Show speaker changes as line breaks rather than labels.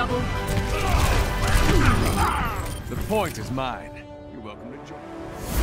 The point is mine. You're welcome to join.